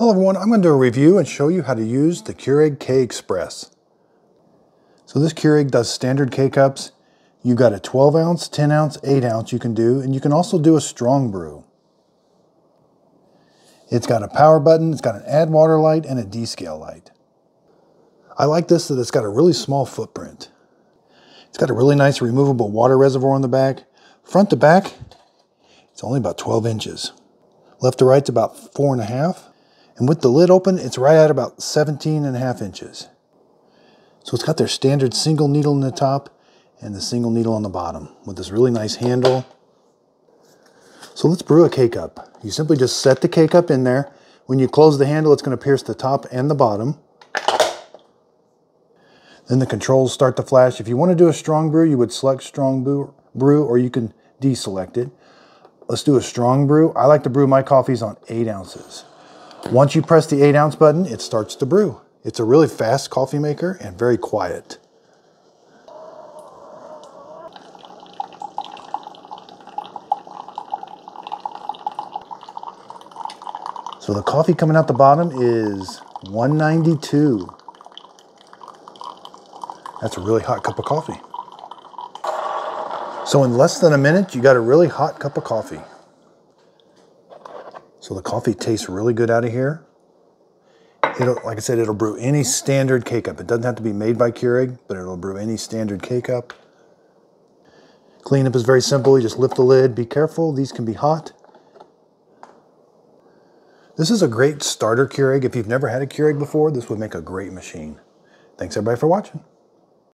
Hello everyone, I'm going to do a review and show you how to use the Keurig K-Express. So this Keurig does standard K-Cups. You've got a 12 ounce, 10 ounce, 8 ounce you can do, and you can also do a strong brew. It's got a power button, it's got an add water light, and a descale light. I like this that it's got a really small footprint. It's got a really nice removable water reservoir on the back. Front to back, it's only about 12 inches. Left to right's about four and a half. And with the lid open, it's right at about 17 and a half inches. So it's got their standard single needle in the top and the single needle on the bottom with this really nice handle. So let's brew a K-Cup. You simply just set the K-Cup in there. When you close the handle, it's going to pierce the top and the bottom. Then the controls start to flash. If you want to do a strong brew, you would select strong brew, or you can deselect it. Let's do a strong brew. I like to brew my coffees on eight ounces. Once you press the eight ounce button, it starts to brew. It's a really fast coffee maker and very quiet. So the coffee coming out the bottom is 192. That's a really hot cup of coffee. So in less than a minute, you got a really hot cup of coffee. So the coffee tastes really good out of here. It'll, like I said, it'll brew any standard K-Cup. It doesn't have to be made by Keurig, but it'll brew any standard K-Cup. Cleanup is very simple. You just lift the lid. Be careful. These can be hot. This is a great starter Keurig. If you've never had a Keurig before, this would make a great machine. Thanks everybody for watching.